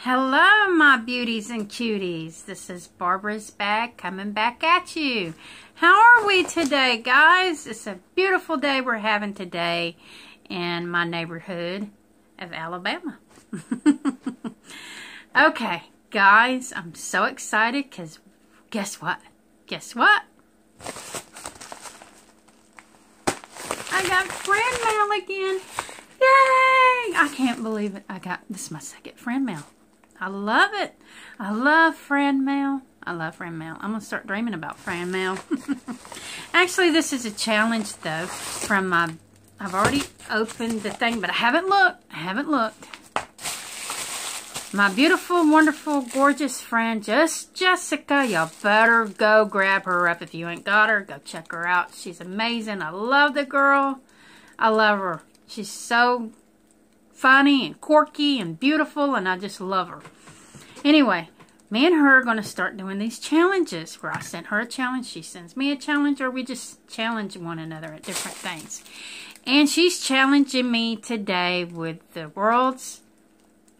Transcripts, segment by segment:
Hello, my beauties and cuties. This is Barbara's Bag coming back at you. How are we today, guys? It's a beautiful day we're having today in my neighborhood of Alabama. okay, guys, I'm so excited because guess what? Guess what? I got friend mail again. Yay! I can't believe it. I got, this is my second friend mail. I love it. I love friend mail. I love friend mail. I'm going to start dreaming about friend mail. Actually, this is a challenge, though, from my... I've already opened the thing, but I haven't looked. I haven't looked. My beautiful, wonderful, gorgeous friend, just Jessica. Y'all better go grab her up. If you ain't got her, go check her out. She's amazing. I love the girl. I love her. She's so funny and quirky and beautiful, and I just love her. Anyway, me and her are going to start doing these challenges where I send her a challenge, she sends me a challenge, or we just challenge one another at different things. And she's challenging me today with the world's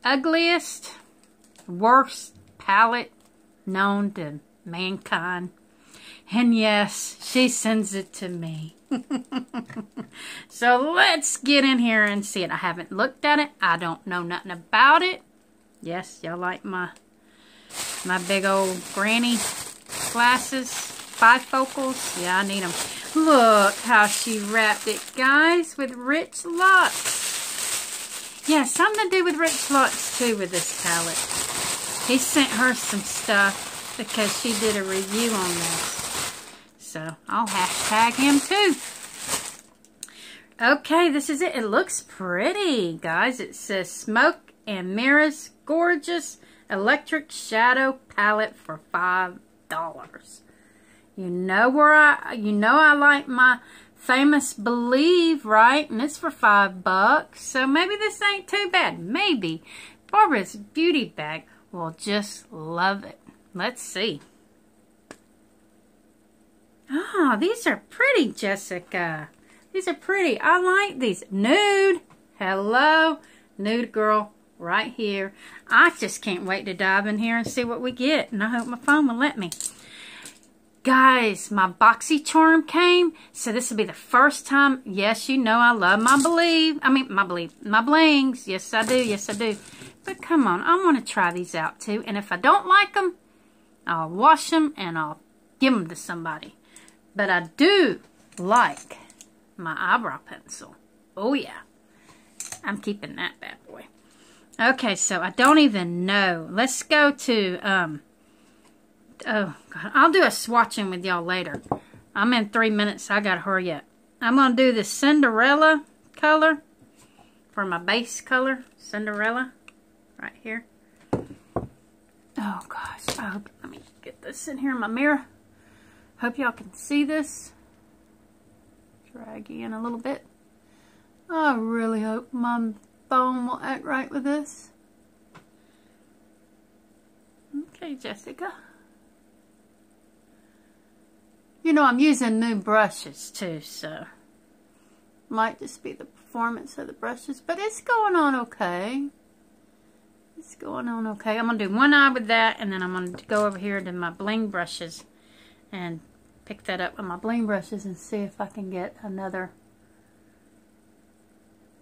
ugliest, worst palette known to mankind. And yes, she sends it to me. so let's get in here and see it. I haven't looked at it. I don't know nothing about it. Yes, y'all like my my big old granny glasses, bifocals. Yeah, I need them. Look how she wrapped it, guys, with Rich Lux. Yeah, something to do with Rich Lux, too, with this palette. He sent her some stuff because she did a review on this. So I'll hashtag him too. Okay, this is it. It looks pretty, guys. It says Smoke and Mirrors Gorgeous Electric Shadow Palette for $5. You know where I, you know I like my famous Believe, right? And it's for five bucks. So maybe this ain't too bad. Maybe. Barbara's Beauty Bag will just love it. Let's see. Oh, these are pretty, Jessica. These are pretty. I like these. Nude. Hello. Nude girl right here. I just can't wait to dive in here and see what we get. And I hope my phone will let me. Guys, my BoxyCharm came. So this will be the first time. Yes, you know I love my Believe. I mean, my Believe. My blings. Yes, I do. Yes, I do. But come on. I want to try these out too. And if I don't like them, I'll wash them and I'll give them to somebody. But I do like my eyebrow pencil. Oh, yeah. I'm keeping that bad boy. Okay, so I don't even know. Let's go to, um, oh, God. I'll do a swatching with y'all later. I'm in three minutes. I got to hurry up. I'm going to do the Cinderella color for my base color. Cinderella right here. Oh, gosh. Oh, let me get this in here in my mirror. Hope y'all can see this. Drag in a little bit. I really hope my phone will act right with this. Okay, Jessica. You know, I'm using new brushes too, so might just be the performance of the brushes, but it's going on okay. It's going on? Okay. I'm going to do one eye with that, and then I'm going to go over here to my bling brushes and pick that up with my bling brushes and see if I can get another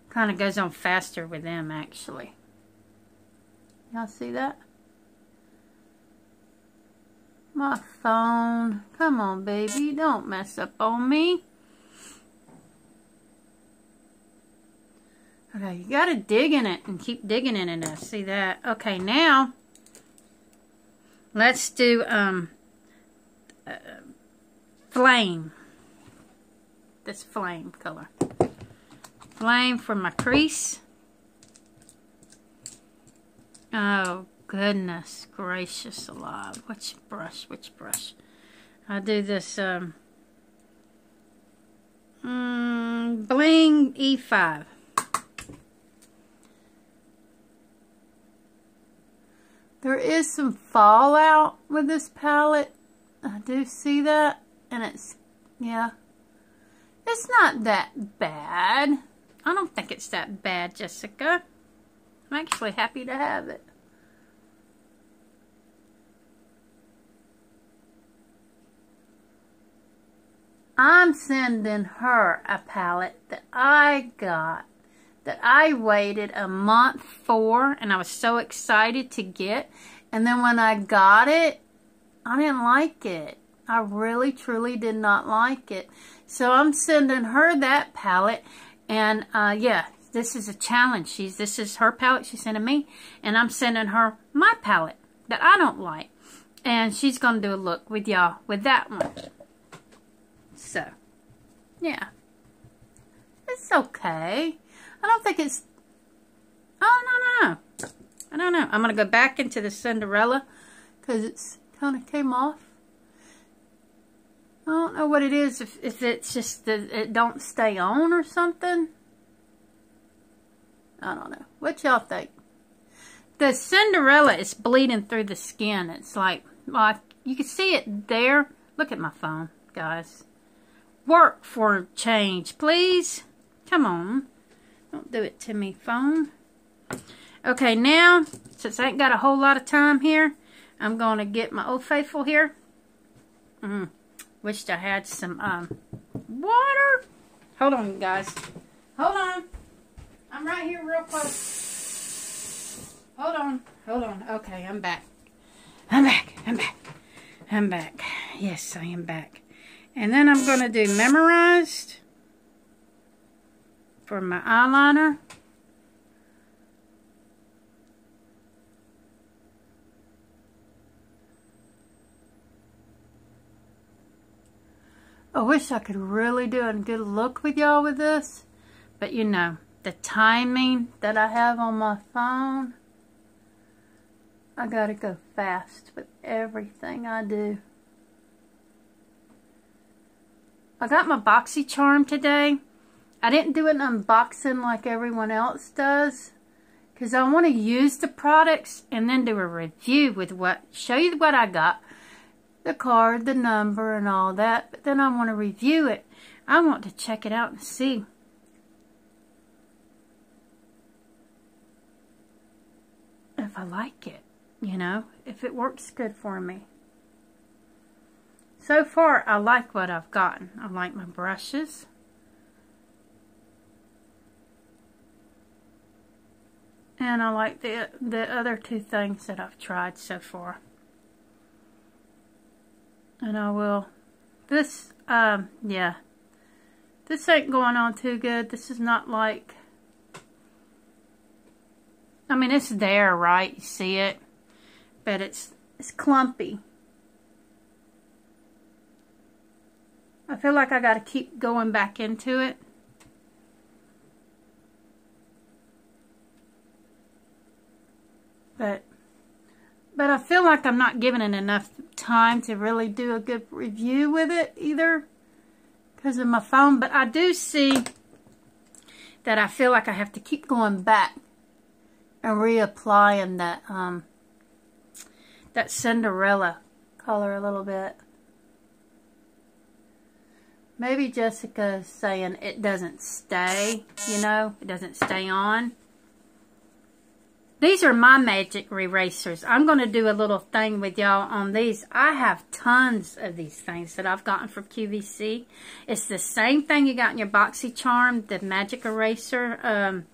kind of goes on faster with them actually. Y'all see that? My phone. Come on baby don't mess up on me okay you gotta dig in it and keep digging in it see that okay now let's do um uh, flame. This flame color. Flame for my crease. Oh, goodness gracious alive. Which brush? Which brush? I do this um, mm, Bling E5. There is some fallout with this palette. I do see that. And it's, yeah. It's not that bad. I don't think it's that bad, Jessica. I'm actually happy to have it. I'm sending her a palette that I got that I waited a month for, and I was so excited to get. And then when I got it, I didn't like it. I really, truly did not like it. So I'm sending her that palette. And, uh, yeah, this is a challenge. She's This is her palette she's sending me. And I'm sending her my palette that I don't like. And she's going to do a look with y'all with that one. So, yeah. It's okay. I don't think it's... Oh, no, no, no. I don't know. I'm going to go back into the Cinderella because it's kind of came off. I don't know what it is, if, if it's just that it don't stay on or something. I don't know. What y'all think? The Cinderella is bleeding through the skin. It's like, well, you can see it there. Look at my phone, guys. Work for change, please. Come on. Don't do it to me, phone. Okay, now, since I ain't got a whole lot of time here, I'm going to get my Old Faithful here. Mm. Wished I had some um, water. Hold on, guys. Hold on. I'm right here real close. Hold on. Hold on. Okay, I'm back. I'm back. I'm back. I'm back. Yes, I am back. And then I'm going to do memorized for my eyeliner. I wish I could really do a good look with y'all with this. But you know, the timing that I have on my phone, I gotta go fast with everything I do. I got my BoxyCharm today. I didn't do an unboxing like everyone else does. Because I want to use the products and then do a review with what, show you what I got the card, the number, and all that. But then I want to review it. I want to check it out and see. If I like it, you know, if it works good for me. So far, I like what I've gotten. I like my brushes. And I like the, the other two things that I've tried so far. And I will this um yeah. This ain't going on too good. This is not like I mean it's there right? You see it. But it's it's clumpy. I feel like I got to keep going back into it but but I feel like I'm not giving it enough time to really do a good review with it either because of my phone. But I do see that I feel like I have to keep going back and reapplying that um, that Cinderella color a little bit. Maybe Jessica is saying it doesn't stay, you know, it doesn't stay on. These are my magic erasers. I'm going to do a little thing with y'all on these. I have tons of these things that I've gotten from QVC. It's the same thing you got in your BoxyCharm, the magic eraser, um,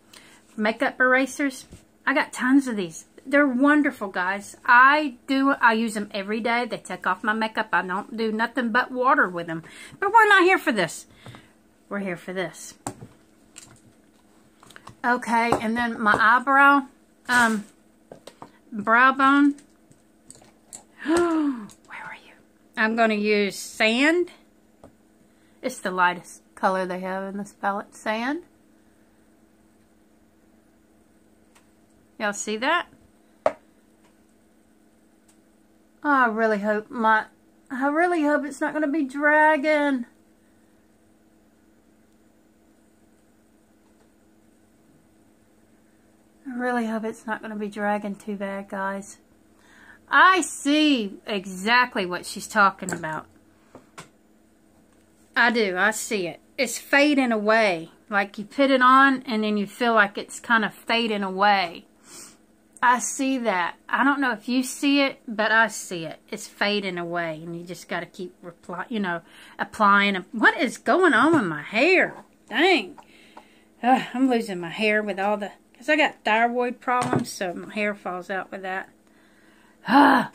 makeup erasers. I got tons of these. They're wonderful, guys. I do. I use them every day. They take off my makeup. I don't do nothing but water with them. But we're not here for this. We're here for this. Okay, and then my eyebrow um, brow bone. Where are you? I'm going to use sand. It's the lightest color they have in this palette, sand. Y'all see that? I really hope my, I really hope it's not going to be dragging. Really hope it's not going to be dragging too bad, guys. I see exactly what she's talking about. I do. I see it. It's fading away. Like you put it on and then you feel like it's kind of fading away. I see that. I don't know if you see it, but I see it. It's fading away, and you just got to keep reply, you know, applying. What is going on with my hair? Dang. Ugh, I'm losing my hair with all the, because I got thyroid problems, so my hair falls out with that.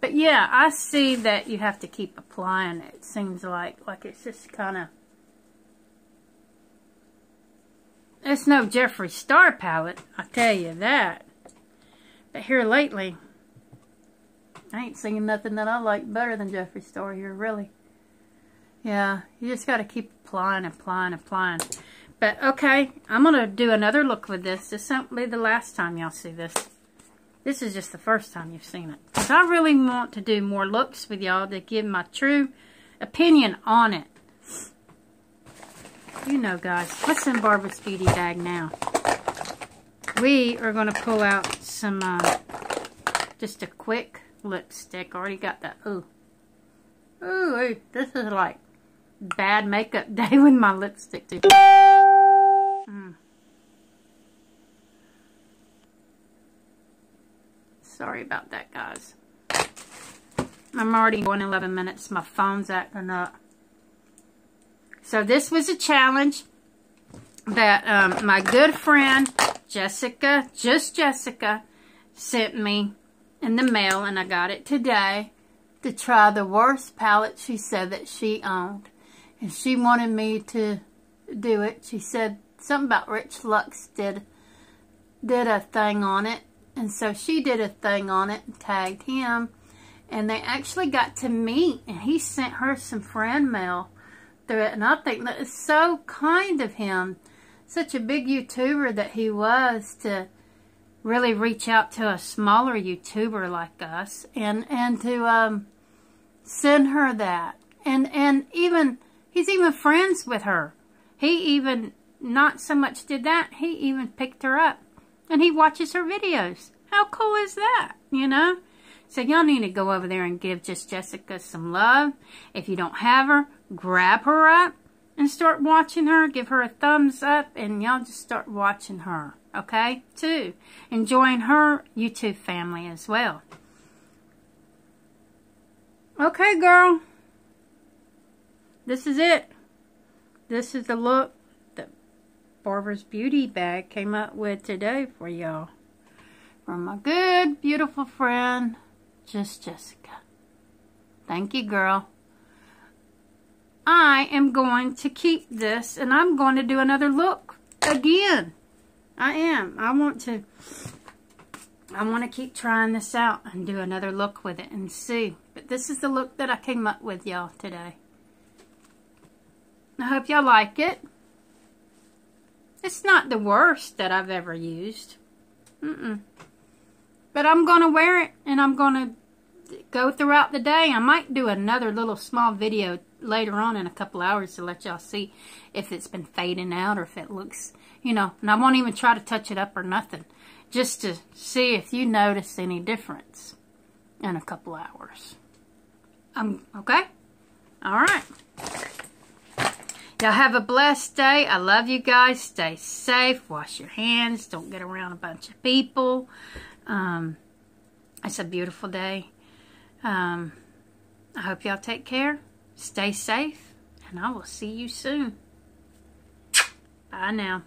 But yeah, I see that you have to keep applying it. It seems like, like it's just kind of, it's no Jeffree Star palette, I tell you that. But here lately, I ain't seen nothing that I like better than Jeffree Star here, really. Yeah, you just got to keep applying, applying, applying. But, okay, I'm going to do another look with this. This won't be the last time y'all see this. This is just the first time you've seen it. Because I really want to do more looks with y'all to give my true opinion on it. You know, guys, what's in Barbara's Beauty bag now? We are going to pull out some, uh, just a quick lipstick. Already got that. Ooh. Ooh, this is like bad makeup day with my lipstick too. Sorry about that, guys. I'm already going 11 minutes. My phone's acting up. So this was a challenge that um, my good friend Jessica, just Jessica, sent me in the mail, and I got it today, to try the worst palette she said that she owned. And she wanted me to do it. She said something about Rich Lux did, did a thing on it. And so she did a thing on it and tagged him. And they actually got to meet, and he sent her some friend mail through it. And I think that is so kind of him. Such a big YouTuber that he was to really reach out to a smaller YouTuber like us and, and to um, send her that. And, and even, he's even friends with her. He even, not so much did that, he even picked her up. And he watches her videos. How cool is that, you know? So y'all need to go over there and give just Jessica some love. If you don't have her, grab her up and start watching her. Give her a thumbs up and y'all just start watching her. Okay? Too. Enjoying her YouTube family as well. Okay, girl. This is it. This is the look Barbara's Beauty Bag came up with today for y'all. From my good, beautiful friend, Just Jessica. Thank you, girl. I am going to keep this and I'm going to do another look again. I am. I want to I want to keep trying this out and do another look with it and see. But this is the look that I came up with y'all today. I hope y'all like it. It's not the worst that I've ever used. Mm-mm. But I'm going to wear it and I'm going to go throughout the day. I might do another little small video later on in a couple hours to let y'all see if it's been fading out or if it looks, you know, and I won't even try to touch it up or nothing. Just to see if you notice any difference in a couple hours. Um, okay? All right. Y'all have a blessed day. I love you guys. Stay safe. Wash your hands. Don't get around a bunch of people. Um, it's a beautiful day. Um, I hope y'all take care. Stay safe. And I will see you soon. Bye now.